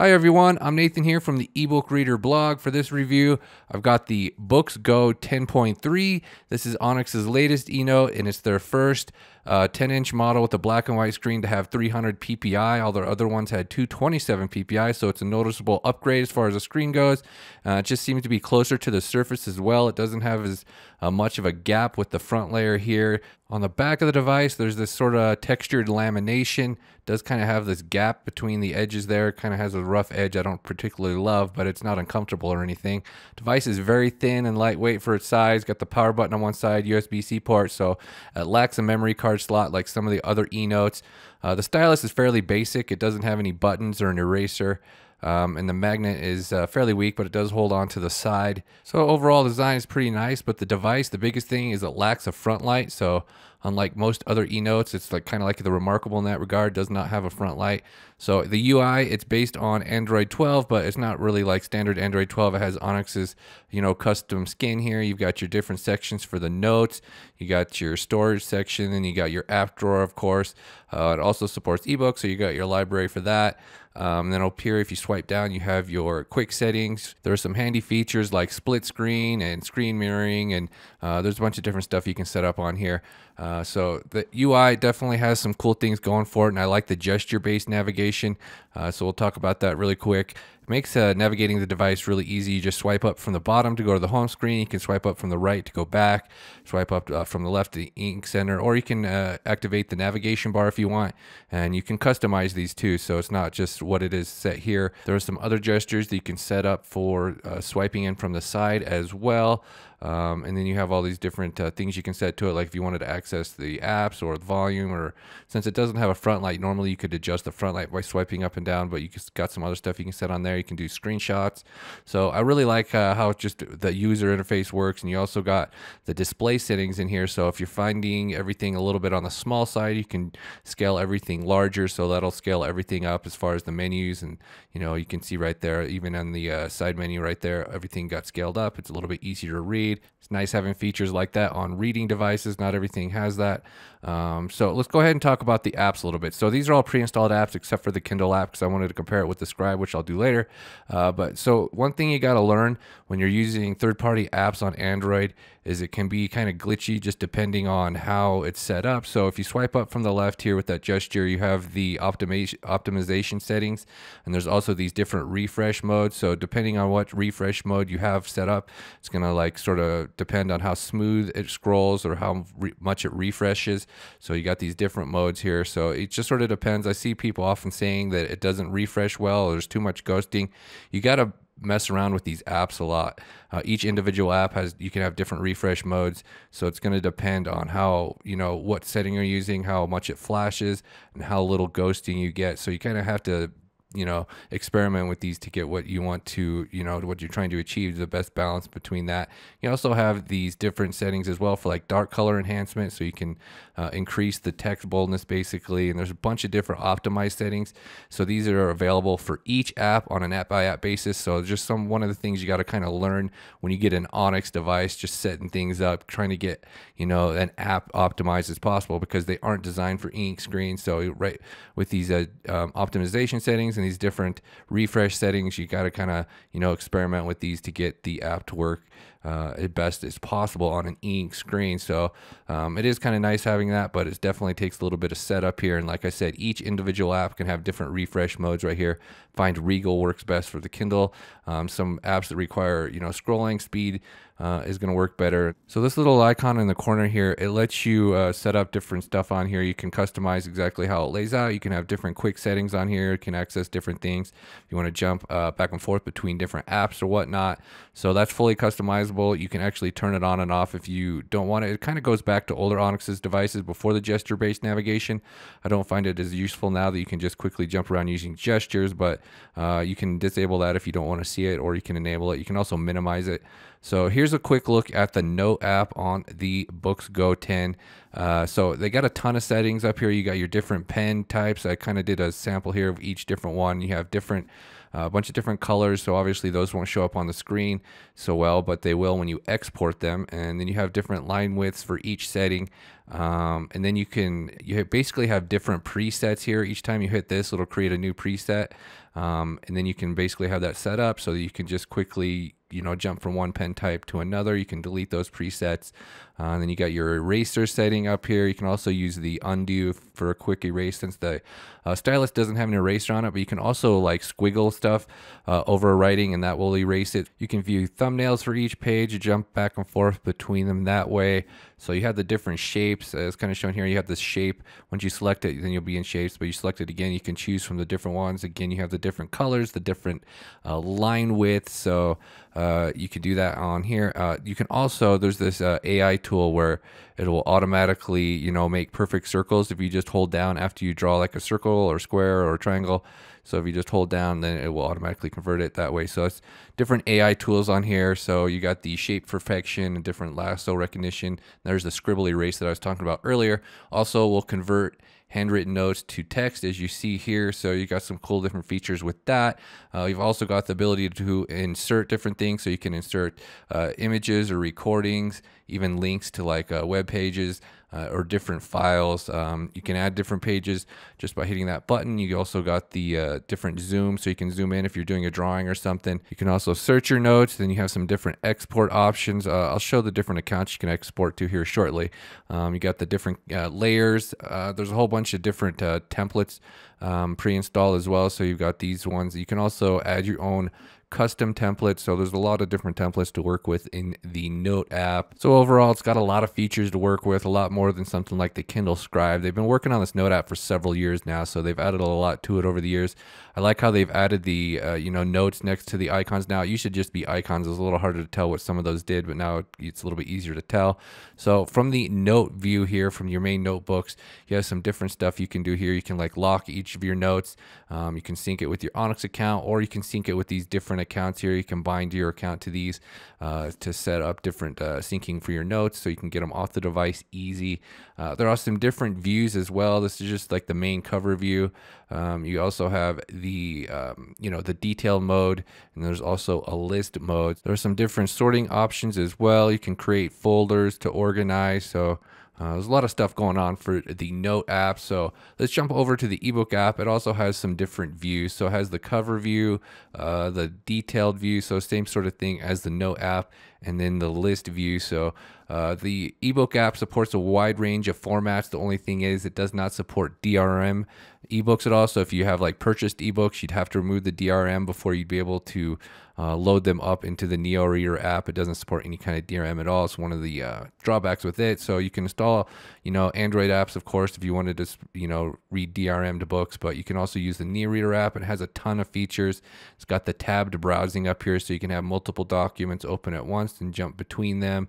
Hi everyone, I'm Nathan here from the ebook reader blog. For this review, I've got the Boox Go 10.3. This is Onyx's latest e-note and it's their first uh, 10 inch model with a black and white screen to have 300 ppi. All their other ones had 227 ppi, so it's a noticeable upgrade as far as the screen goes. Uh, it just seems to be closer to the surface as well. It doesn't have as uh, much of a gap with the front layer here. On the back of the device, there's this sort of textured lamination. It does kind of have this gap between the edges there. It Kind of has a rough edge I don't particularly love, but it's not uncomfortable or anything. Device is very thin and lightweight for its size. Got the power button on one side, USB-C port, so it lacks a memory card slot like some of the other e-notes. Uh, the stylus is fairly basic. It doesn't have any buttons or an eraser. Um, and the magnet is uh, fairly weak, but it does hold on to the side. So overall design is pretty nice, but the device, the biggest thing is it lacks a front light. So unlike most other e-notes, it's like kind of like the Remarkable in that regard, does not have a front light. So the UI, it's based on Android 12, but it's not really like standard Android 12. It has Onyx's, you know, custom skin here. You've got your different sections for the notes. You got your storage section, and you got your app drawer, of course. Uh, it also supports ebooks, so you got your library for that. Um, then up here, if you swipe down, you have your quick settings. There are some handy features like split screen and screen mirroring, and uh, there's a bunch of different stuff you can set up on here. Uh, so the UI definitely has some cool things going for it, and I like the gesture-based navigation. Uh, so we'll talk about that really quick makes uh, navigating the device really easy. You just swipe up from the bottom to go to the home screen. You can swipe up from the right to go back, swipe up uh, from the left to the ink center, or you can uh, activate the navigation bar if you want. And you can customize these too, so it's not just what it is set here. There are some other gestures that you can set up for uh, swiping in from the side as well. Um, and then you have all these different uh, things you can set to it, like if you wanted to access the apps or the volume, or since it doesn't have a front light, normally you could adjust the front light by swiping up and down, but you got some other stuff you can set on there. You can do screenshots. So I really like uh, how just the user interface works, and you also got the display settings in here. So if you're finding everything a little bit on the small side, you can scale everything larger, so that'll scale everything up as far as the menus, and you know you can see right there, even on the uh, side menu right there, everything got scaled up. It's a little bit easier to read. It's nice having features like that on reading devices. Not everything has that. Um, so let's go ahead and talk about the apps a little bit. So these are all pre-installed apps except for the Kindle app because I wanted to compare it with the Scribe, which I'll do later. Uh, but so one thing you got to learn when you're using third-party apps on Android is it can be kind of glitchy just depending on how it's set up. So if you swipe up from the left here with that gesture, you have the optimization optimization settings, and there's also these different refresh modes. So depending on what refresh mode you have set up, it's gonna like sort of depend on how smooth it scrolls or how much it refreshes. So you got these different modes here. So it just sort of depends. I see people often saying that it doesn't refresh well there's too much ghosting. You got to mess around with these apps a lot. Uh, each individual app has you can have different refresh modes, so it's going to depend on how you know what setting you're using, how much it flashes, and how little ghosting you get. So you kind of have to you know experiment with these to get what you want to you know what you're trying to achieve the best balance between that. You also have these different settings as well for like dark color enhancement so you can uh, increase the text boldness basically and there's a bunch of different optimized settings. So these are available for each app on an app by app basis. So just some one of the things you got to kind of learn when you get an onyx device just setting things up trying to get you know an app optimized as possible because they aren't designed for ink screens so right with these uh, um, optimization settings these different refresh settings. You got to kind of, you know, experiment with these to get the app to work uh, as best as possible on an ink screen. So um, it is kind of nice having that, but it definitely takes a little bit of setup here. And like I said, each individual app can have different refresh modes right here. Find Regal works best for the Kindle. Um, some apps that require, you know, scrolling speed uh, is going to work better. So this little icon in the corner here, it lets you uh, set up different stuff on here. You can customize exactly how it lays out. You can have different quick settings on here. You can access different things. If you want to jump uh, back and forth between different apps or whatnot. So that's fully customizable. You can actually turn it on and off if you don't want it. It kind of goes back to older Onyx's devices before the gesture-based navigation. I don't find it as useful now that you can just quickly jump around using gestures, but uh, you can disable that if you don't want to see it, or you can enable it. You can also minimize it. So here's a quick look at the Note app on the Boox Go 10. Uh, so they got a ton of settings up here. You got your different pen types. I kind of did a sample here of each different one. You have different Uh, a bunch of different colors. So obviously those won't show up on the screen so well, but they will when you export them. And then you have different line widths for each setting. Um, and then you can you basically have different presets here. Each time you hit this, it'll create a new preset. Um, and then you can basically have that set up so you can just quickly you know jump from one pen type to another. You can delete those presets. Uh, and then you got your eraser setting up here. You can also use the undo for a quick erase since the uh, stylus doesn't have an eraser on it but you can also like squiggle stuff uh, over writing and that will erase it. You can view thumbnails for each page. Jump back and forth between them that way so you have the different shapes as kind of shown here you have this shape once you select it then you'll be in shapes but you select it again you can choose from the different ones again you have the different colors the different uh, line width so uh, you can do that on here. Uh, you can also there's this uh, AI tool where it will automatically you know make perfect circles if you just hold down after you draw like a circle or square or triangle. So if you just hold down, then it will automatically convert it that way. So it's different AI tools on here. So you got the shape perfection and different lasso recognition. There's the scribble erase that I was talking about earlier. Also, we'll convert handwritten notes to text as you see here. So you got some cool different features with that. Uh, you've also got the ability to insert different things. So you can insert uh, images or recordings, even links to like uh, web pages uh, or different files. Um, you can add different pages just by hitting that button. You also got the uh, different zoom, so you can zoom in if you're doing a drawing or something. You can also search your notes. Then you have some different export options. Uh, I'll show the different accounts you can export to here shortly. Um, you got the different uh, layers. Uh, there's a whole bunch of different uh, templates um, pre-installed as well. So you've got these ones. You can also add your own custom templates. So there's a lot of different templates to work with in the Note app. So overall, it's got a lot of features to work with, a lot more than something like the Kindle Scribe. They've been working on this Note app for several years now, so they've added a lot to it over the years. I like how they've added the uh, you know notes next to the icons. Now it used to just be icons. It was a little harder to tell what some of those did, but now it's a little bit easier to tell. So from the Note view here, from your main notebooks, you have some different stuff you can do here. You can like lock each of your notes. Um, you can sync it with your Onyx account, or you can sync it with these different accounts here. You can bind your account to these uh, to set up different uh, syncing for your notes, so you can get them off the device easy. Uh, there are some different views as well. This is just like the main cover view. Um, you also have the um, you know the detail mode, and there's also a list mode. There are some different sorting options as well. You can create folders to organize. So uh, there's a lot of stuff going on for the Note app. So let's jump over to the ebook app. It also has some different views. So it has the cover view, uh, the detailed view. So same sort of thing as the Note app, and then the list view. So uh, the ebook app supports a wide range of formats. The only thing is it does not support DRM ebooks at all. So if you have like purchased ebooks, you'd have to remove the DRM before you'd be able to uh, load them up into the Neo Reader app. It doesn't support any kind of DRM at all. It's one of the uh, drawbacks with it. So you can install, you know, Android apps, of course, if you wanted to, you know, read DRM to books, but you can also use the Neo Reader app. It has a ton of features. It's got the tabbed browsing up here, so you can have multiple documents open at once and jump between them.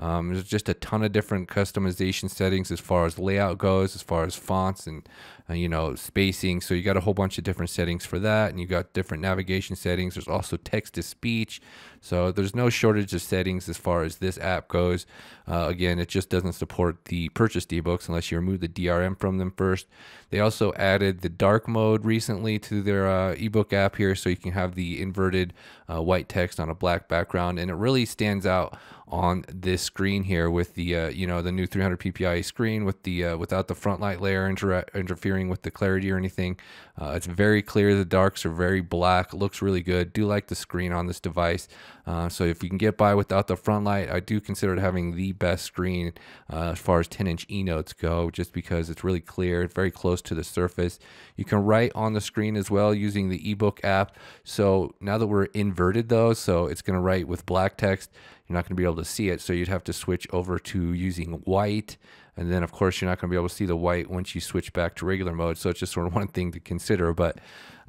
Um, there's just a ton of different customization settings as far as layout goes, as far as fonts and uh, you know spacing. So you got a whole bunch of different settings for that, and you got different navigation settings. There's also text to speech. So there's no shortage of settings as far as this app goes. Uh, again, it just doesn't support the purchased ebooks unless you remove the DRM from them first. They also added the dark mode recently to their uh, ebook app here, so you can have the inverted uh, white text on a black background, and it really stands out on this screen here with the uh, you know the new 300 ppi screen with the uh, without the front light layer inter interfering with the clarity or anything uh, it's very clear the darks are very black looks really good do like the screen on this device uh, so if you can get by without the front light I do consider it having the best screen uh, as far as 10 inch e notes go just because it's really clear very close to the surface you can write on the screen as well using the ebook app so now that we're inverted though so it's going to write with black text you're not going to be able to see it. So you'd have to switch over to using white. And then, of course, you're not going to be able to see the white once you switch back to regular mode. So it's just sort of one thing to consider. But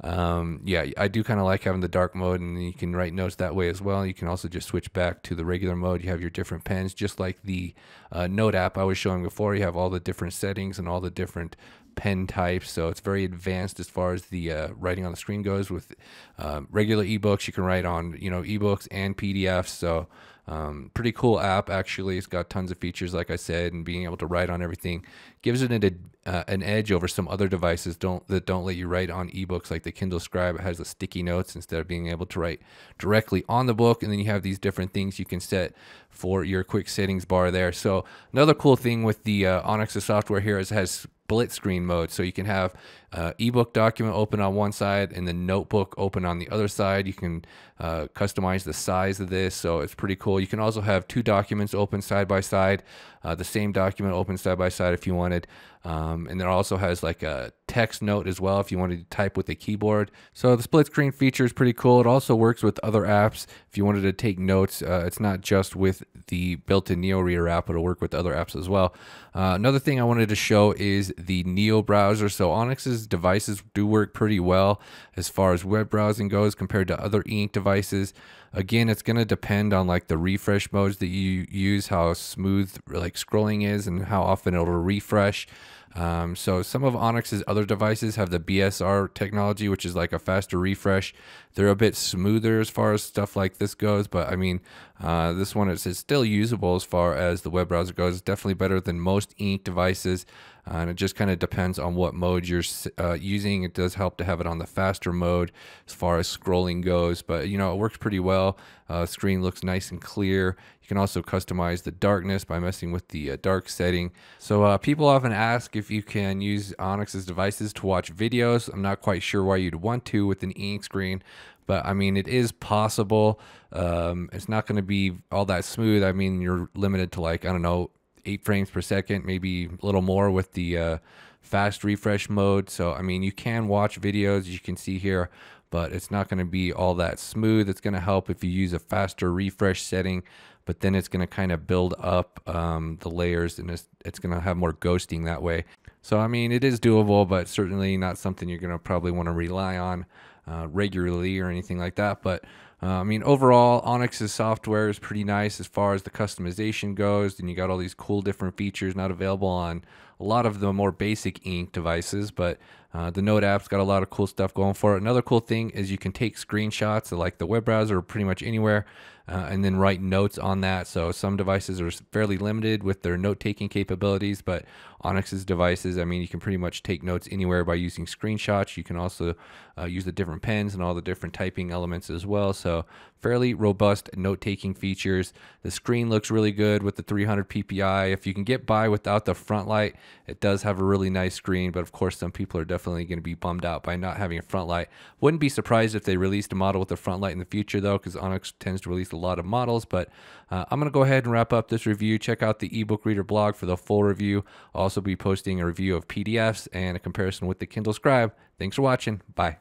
um, yeah, I do kind of like having the dark mode, and you can write notes that way as well. You can also just switch back to the regular mode. You have your different pens, just like the uh, Note app I was showing before. You have all the different settings and all the different pen types. So it's very advanced as far as the uh, writing on the screen goes. With uh, regular ebooks, you can write on you know ebooks and PDFs. So Um, pretty cool app, actually. It's got tons of features, like I said, and being able to write on everything gives it an, uh, an edge over some other devices don't that don't let you write on ebooks, like the Kindle Scribe. It has the sticky notes instead of being able to write directly on the book. And then you have these different things you can set for your quick settings bar there. So another cool thing with the uh, Onyx software here is it has split screen mode. So you can have uh, ebook document open on one side and the notebook open on the other side. You can uh, customize the size of this, so it's pretty cool. You can also have two documents open side by side, uh, the same document open side by side if you wanted. Um, and it also has like a text note as well if you wanted to type with a keyboard. So the split screen feature is pretty cool. It also works with other apps. If you wanted to take notes, uh, it's not just with the built-in Neo Reader app, it'll work with other apps as well. Uh, another thing I wanted to show is the Neo browser. So Onyx's devices do work pretty well as far as web browsing goes compared to other e-ink devices. Again, it's going to depend on like the refresh modes that you use, how smooth like scrolling is and how often it'll refresh. Um, so some of Onyx's other devices have the BSR technology, which is like a faster refresh. They're a bit smoother as far as stuff like this goes, but I mean, uh, this one is, still usable as far as the web browser goes. Definitely better than most ink devices. Uh, and it just kind of depends on what mode you're uh, using. It does help to have it on the faster mode as far as scrolling goes, but you know, it works pretty well. Uh, screen looks nice and clear. You can also customize the darkness by messing with the uh, dark setting. So uh, people often ask if you can use Onyx's devices to watch videos. I'm not quite sure why you'd want to with an e-ink screen, but I mean, it is possible. Um, it's not going to be all that smooth. I mean, you're limited to like, I don't know, eight frames per second, maybe a little more with the uh, fast refresh mode. So, I mean, you can watch videos, you can see here, but it's not going to be all that smooth. It's going to help if you use a faster refresh setting, but then it's going to kind of build up um, the layers and it's, it's going to have more ghosting that way. So, I mean, it is doable, but certainly not something you're going to probably want to rely on uh, regularly or anything like that. But uh, I mean, overall, Onyx's software is pretty nice as far as the customization goes. And you got all these cool different features not available on a lot of the more basic ink devices. But uh, the Note app's got a lot of cool stuff going for it. Another cool thing is you can take screenshots like the web browser or pretty much anywhere uh, and then write notes on that. So some devices are fairly limited with their note taking capabilities, but Onyx's devices, I mean, you can pretty much take notes anywhere by using screenshots. You can also uh, use the different pens and all the different typing elements as well. So fairly robust note taking features. The screen looks really good with the 300 ppi. If you can get by without the front light, it does have a really nice screen, but of course, some people are definitely going to be bummed out by not having a front light. Wouldn't be surprised if they released a model with a front light in the future, though, because Onyx tends to release a lot of models. But uh, I'm going to go ahead and wrap up this review. Check out the ebook reader blog for the full review. I'll also be posting a review of PDFs and a comparison with the Kindle Scribe. Thanks for watching. Bye.